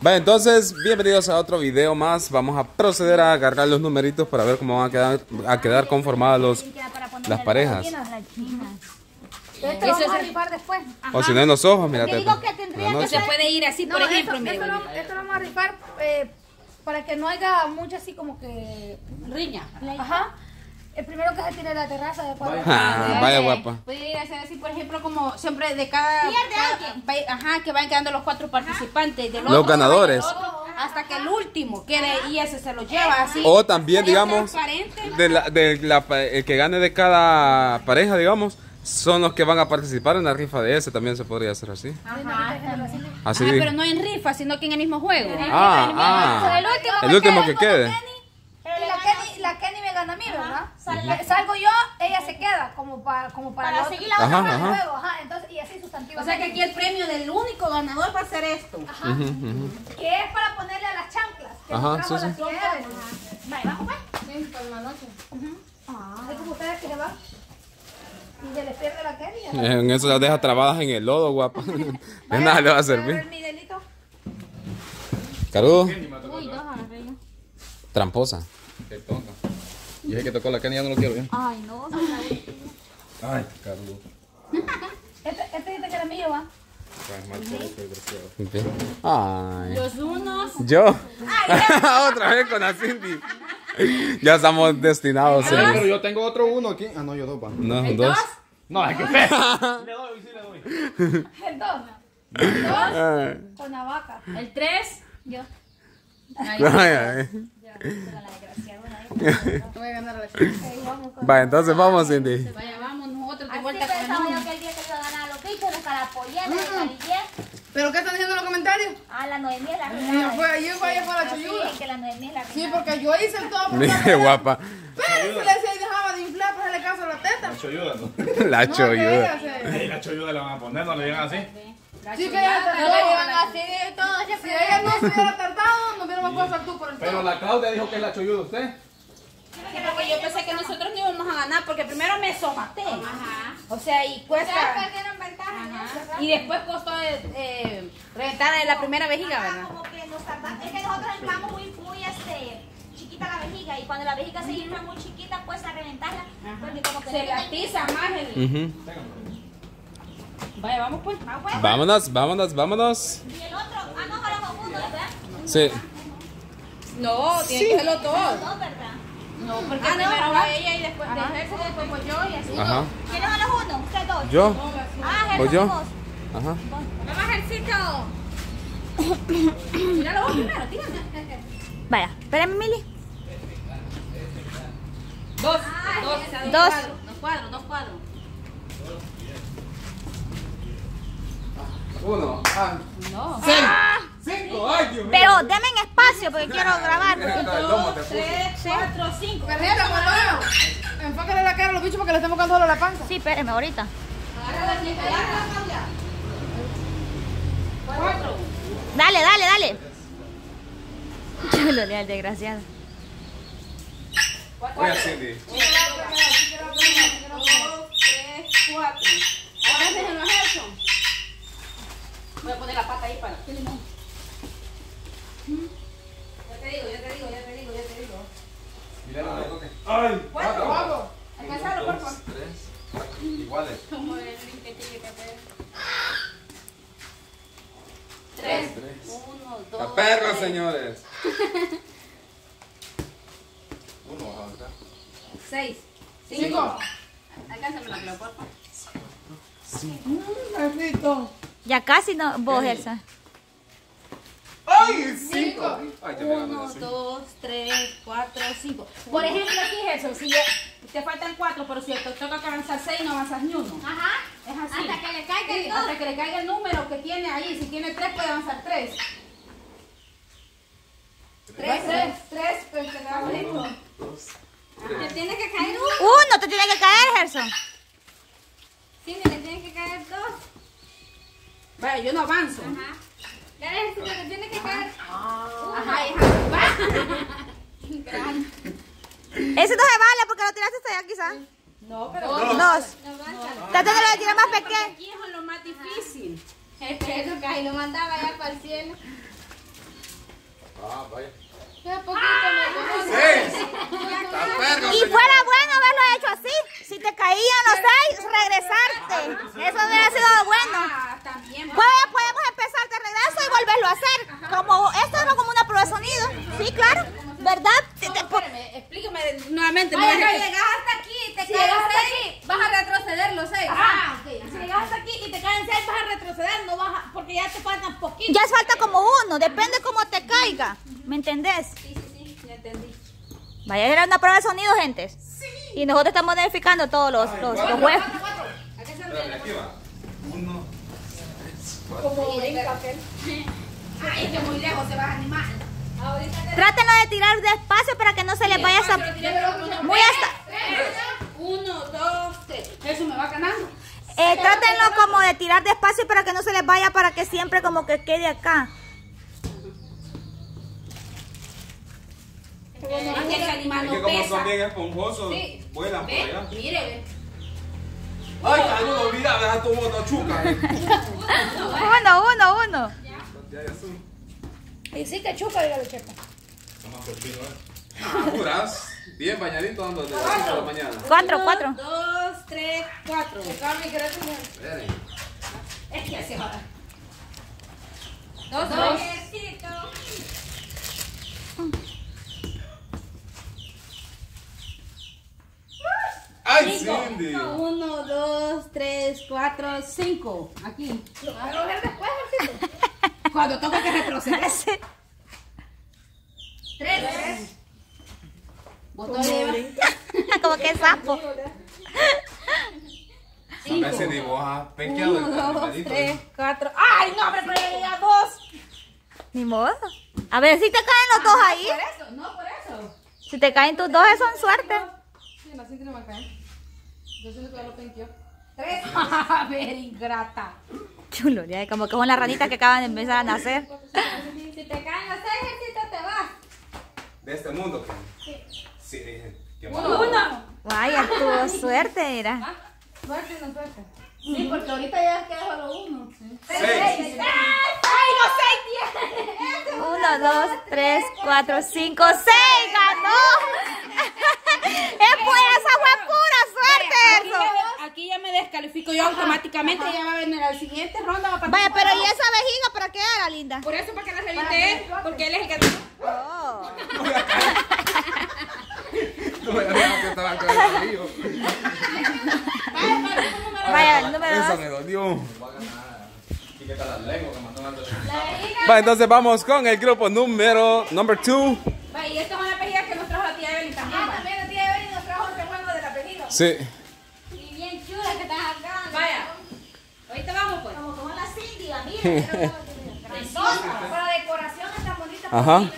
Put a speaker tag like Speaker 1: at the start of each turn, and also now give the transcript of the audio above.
Speaker 1: Vale, entonces, bienvenidos a otro video más. Vamos a proceder a agarrar los numeritos para ver cómo van a quedar, a quedar conformadas los, las parejas.
Speaker 2: Esto lo vamos a rifar después.
Speaker 1: O si no en los ojos,
Speaker 2: Te
Speaker 1: mírate.
Speaker 2: digo que tendría que ser-
Speaker 3: puede ir así,
Speaker 2: No,
Speaker 3: por ejemplo,
Speaker 2: esto, lo,
Speaker 3: mire.
Speaker 2: esto lo vamos a rifar eh, para que no haya mucho así como que...
Speaker 3: Riña.
Speaker 2: Ajá. El primero que se tire la terraza de cuadro.
Speaker 1: Ah, vaya guapa.
Speaker 3: Puede ir a hacer así, por ejemplo, como siempre de cada. va- ajá, que vayan quedando los cuatro participantes. Del
Speaker 1: Los
Speaker 3: otro,
Speaker 1: ganadores.
Speaker 3: del otro, hasta que el último quede y ese se lo lleva así.
Speaker 1: O también, digamos,
Speaker 3: transparente.
Speaker 1: de la, de la el que gane de cada pareja, digamos, son los que van a participar en la rifa de ese. También se podría hacer así.
Speaker 3: Ajá.
Speaker 1: Así.
Speaker 3: Ajá, pero no en rifa, sino que en el mismo juego.
Speaker 1: Ah, ah.
Speaker 2: El último,
Speaker 1: El último que quede.
Speaker 2: Y la Kenny, la Kenny me gana a mí, ¿verdad? Salgo yo, ella se queda como para, como para,
Speaker 3: seguir la
Speaker 1: Ajá, ajá.
Speaker 2: ajá. Entonces, y así
Speaker 3: O sea que aquí el premio del único ganador va a ser esto.
Speaker 2: Que es para ponerle a las chanclas. Que
Speaker 1: Ajá, sí.
Speaker 3: vamos pues.
Speaker 2: Así como ustedes que se van. Y se les pierde la Kenny. ¿verdad?
Speaker 1: En eso las deja trabadas en el lodo, guapa. De nada le va a servir.
Speaker 2: ver, Miguelito.
Speaker 1: Carudo.
Speaker 3: Uy, dos arreglos.
Speaker 1: Tramposa.
Speaker 4: Qué tonta. Y ese que tocó la caña ya no lo quiero bien.
Speaker 3: Ay, no.
Speaker 4: Ay, Carlos.
Speaker 2: Este, este dice que era mío, ¿va?
Speaker 1: Ay.
Speaker 3: Los unos.
Speaker 1: Yo. Otra vez con la Cindy. Ya estamos destinados.
Speaker 4: Pero
Speaker 1: Cindy.
Speaker 4: yo tengo otro uno aquí. Ah, no, yo dos, pa.
Speaker 1: No, dos.
Speaker 4: No, es que fe. Le doy, sí le doy.
Speaker 2: El dos.
Speaker 1: Ay,
Speaker 2: Con la vaca.
Speaker 3: El tres.
Speaker 2: Yo.
Speaker 1: ay, ay.
Speaker 3: Voy a ganar la
Speaker 2: con...
Speaker 1: Va, entonces vamos, Cindy.
Speaker 3: Vaya, vamos nosotros de
Speaker 5: Así
Speaker 3: vuelta con el
Speaker 5: pensaba
Speaker 3: número.
Speaker 5: yo que el día que se iba a ganar a los bichos, los carapolletes, de Carillé,
Speaker 6: ¿Pero qué están diciendo en los comentarios?
Speaker 5: a la Noemí es la
Speaker 6: fue, yo fue, la
Speaker 5: Así,
Speaker 6: choyuda.
Speaker 5: que la Noemí es la
Speaker 6: Sí, porque yo hice el todo
Speaker 1: Mire, guapa.
Speaker 6: Pero se le decía y dejaba de inflar para hacerle caso a la teta.
Speaker 4: Choyuda, ¿no?
Speaker 1: La
Speaker 6: No,
Speaker 1: choyuda.
Speaker 4: la choyuda le van a poner, no le digan así.
Speaker 6: Sí, que ella
Speaker 5: No le iban a hacer de todo
Speaker 6: Si ella no se hubiera tratado, no hubiéramos pasado tú por el
Speaker 4: Pero la Claudia dijo que es la choyuda usted.
Speaker 3: Sí, yo pensé que nosotros no íbamos a ganar porque primero me somaté. Ajá. O sea, y
Speaker 5: Ustedes
Speaker 3: cuesta.
Speaker 5: perdieron ventaja.
Speaker 3: Y después costó eh, eh, reventar en la primera vejiga,
Speaker 5: Ajá,
Speaker 3: ¿verdad?
Speaker 5: como que nos tardamos. Es que nosotros inflamos muy, muy este, chiquita la vejiga y cuando la vejiga se infla muy chiquita cuesta reventarla. Porque como que
Speaker 3: Se gatiza más el.
Speaker 1: Ujú.
Speaker 3: Vaya, vamos pues.
Speaker 5: Ah, bueno.
Speaker 1: Vámonos, vámonos, vámonos.
Speaker 5: Y el otro, ah, no, ahora uno, ¿verdad?
Speaker 1: Sí.
Speaker 3: No, tiene que ser los dos.
Speaker 5: Dos, ¿verdad?
Speaker 3: No, porque
Speaker 5: Ah, no,
Speaker 3: primero
Speaker 5: ¿verdad?
Speaker 3: va ella y después de ejerce, después voy yo y así.
Speaker 1: Ajá.
Speaker 5: ¿Quiénes son los uno? ¿Usted dos?
Speaker 1: Yo.
Speaker 5: Ah,
Speaker 1: ¿O
Speaker 5: Gerson,
Speaker 1: yo?
Speaker 5: vos.
Speaker 1: Ajá.
Speaker 3: Vamos, ejercito. Míralo vos primero, tírame.
Speaker 5: Vaya, espérame, Mili.
Speaker 3: Dos. Dos.
Speaker 5: Dos.
Speaker 3: Dos cuadros, dos cuadros.
Speaker 1: Uno. Ah,
Speaker 3: No.
Speaker 1: cinco. Ay, Dios mío.
Speaker 5: Pero denme en porque quiero grabar.
Speaker 3: Dos, tres, cuatro, cinco.
Speaker 6: Carnita, cuando enfócale la cara a los bichos porque le estamos buscando solo la panza.
Speaker 5: Sí, espéreme ahorita.
Speaker 3: Cuatro.
Speaker 5: Dale, dale, dale. Yo lo leo al desgraciado.
Speaker 1: Oye, Cindy.
Speaker 3: Dos, tres, cuatro. Ahora en los Gerson. Voy a poner la pata ahí para. ¿Qué limón? Ya te digo, ya te digo, ya te digo, ya te digo.
Speaker 4: Ay,
Speaker 3: Cuatro. Alcanzalo, por favor.
Speaker 1: Tres. cuatro. Iguales.
Speaker 3: Como el link que tiene que hacer. Tres. Uno, dos.
Speaker 1: La perra,
Speaker 3: tres.
Speaker 1: señores.
Speaker 4: Uno avanzar.
Speaker 3: Seis.
Speaker 6: Cinco.
Speaker 3: Alcánzame la por favor.
Speaker 6: Carnito.
Speaker 5: Ya casi no, vos, Elsa.
Speaker 1: ¡Ay,
Speaker 6: Cinco.
Speaker 1: Ay, me ganó
Speaker 3: Uno, dos, tres, cuatro, cinco. Por ejemplo, aquí Gerson, si te faltan cuatro, pero si te toca que avanzar seis, no avanzas ni uno.
Speaker 5: Ajá.
Speaker 3: Es así.
Speaker 5: Hasta que le caiga el
Speaker 3: Sí,
Speaker 5: dos.
Speaker 3: hasta que le caiga el número que tiene ahí. Si tiene tres, puede avanzar tres. Tres, tres, tres, pues te da bonito.
Speaker 5: Te tiene que caer uno. Uno te tiene que caer, Gerson.
Speaker 3: Sí, le tiene que caer dos. Vaya, yo no avanzo.
Speaker 5: Ajá. Ya ves, te tiene que caer.
Speaker 3: Ajá, hija. Va.
Speaker 5: Ese no se vale porque lo tiraste hasta allá, quizás.
Speaker 3: No, pero
Speaker 5: Dos. Trata de lo tirar más pequeño.
Speaker 3: aquí es lo más difícil.
Speaker 5: Es que eso que ahí lo mandaba ya para el cielo.
Speaker 1: Ah, vaya.
Speaker 6: Poquito.
Speaker 1: Está perro,
Speaker 5: Y fuera bueno haberlo hecho así. Si te caían los seis, regresarte. Eso hubiera sido bueno.
Speaker 3: Ah.
Speaker 5: Puede- podemos empezar de regreso y volverlo a hacer. Es como una prueba de sonido. Sí, claro. ¿Verdad? Te- te- po-
Speaker 3: Espérame, explíqueme nuevamente.
Speaker 2: Vaya, si llegas hasta aquí, te
Speaker 3: Si hasta
Speaker 2: seis, vas a retroceder los seis.
Speaker 3: Ah, ok. Si llegas hasta aquí y te caen seis, vas a retroceder, no vas a, porque ya te faltan poquito.
Speaker 5: ya falta como uno. Depende cómo te caiga. ¿Me entendés?
Speaker 3: Sí, sí, sí, ya entendí.
Speaker 5: Vaya, era una prueba de sonido, gente. Y nosotros estamos modificando todos los, los, los juegos.
Speaker 3: ¿A qué se
Speaker 1: Espérame, aquí va. Uno.
Speaker 3: Como brinca aquel. Ay, que muy lejos se va a animar.
Speaker 5: Trátenlo de tirar despacio para que no se les vaya a... zap- Muy hasta...
Speaker 3: Uno, dos, tres. Eso me va ganando.
Speaker 5: Eh, trátenlo como de tirar despacio para que no se les vaya, para que siempre como que quede acá.
Speaker 3: Es que el animal
Speaker 1: Es que
Speaker 3: no
Speaker 1: como
Speaker 3: pesa.
Speaker 1: son bien esponjosos,
Speaker 3: Sí.
Speaker 1: vuelan por
Speaker 3: Ve,
Speaker 1: allá.
Speaker 3: mire, ve.
Speaker 1: Ay, alguno olvida, deja tu moto chuca.
Speaker 5: Uno, uno, uno.
Speaker 2: Y sí que chuca, dígale, chepa.
Speaker 1: Ah, juras. Bien bañadito ando desde las 5 de la mañana.
Speaker 5: Cuatro,
Speaker 3: Uno,
Speaker 5: cuatro.
Speaker 3: Dos, tres, cuatro.
Speaker 1: Esperen.
Speaker 3: Es que se joda.
Speaker 2: Dos,
Speaker 3: Dos.
Speaker 2: dos.
Speaker 1: Ay. Cindy.
Speaker 3: Uno, dos, tres, cuatro, cinco. Aquí.
Speaker 2: Lo a ver después, Jorgito.
Speaker 3: Cuando toca que retroceder.
Speaker 2: Tres.
Speaker 3: Botón de
Speaker 5: como que sapo.
Speaker 1: A vos has penqueado el
Speaker 3: Uno, dos, tres, cuatro. ¡Ay, no, hombre, pero ya a dos!
Speaker 5: Ni modo. A ver si te caen los dos ahí.
Speaker 3: Por eso, no por eso.
Speaker 5: Si te caen tus dos, eso es suerte.
Speaker 6: Sí, la cinta no me cae. Yo siento que lo penqueó.
Speaker 2: Tres.
Speaker 3: A ver, ingrata.
Speaker 5: Chulo, ya como que son las ranitas que acaban de empezar a nacer.
Speaker 2: Si te caen los seis, te vas.
Speaker 1: De este mundo. Sí. Sí, dije. Qué
Speaker 2: Uno.
Speaker 1: malo.
Speaker 2: Uno.
Speaker 5: Vaya, tuvo suerte, mira.
Speaker 6: Suerte, no suerte.
Speaker 2: Sí, porque ahorita ya queda solo uno.
Speaker 1: Seis.
Speaker 2: ¡Ay, los seis tiene!
Speaker 5: Uno, dos, tres, cuatro, cinco, seis. ¡Ganó! Es pues, esa fue pura suerte eso.
Speaker 3: Aquí ya me descalifico yo automáticamente. Ya va a venir al siguiente ronda. Va a
Speaker 5: Vaya, pero ¿y esa vejiga para qué era, linda?
Speaker 3: Por eso, para que la reviste él. Porque él es el que.
Speaker 5: Oh.
Speaker 1: No me digas que estaba con el río.
Speaker 5: Vaya, el número dos.
Speaker 1: me dolió. Va, entonces vamos con el grupo número number two.
Speaker 3: Va, y esta es una pejilla que nos trajo la tía Evelyn también.
Speaker 2: Ah, también el día de hoy nos trajo otro juego de la película.
Speaker 1: Sí.
Speaker 5: Y bien chula que estás acá.
Speaker 3: Vaya. Ahorita vamos, pues.
Speaker 5: Como, como la Cindy, va, mira.
Speaker 2: Para decoración es tan bonita.
Speaker 1: Ajá.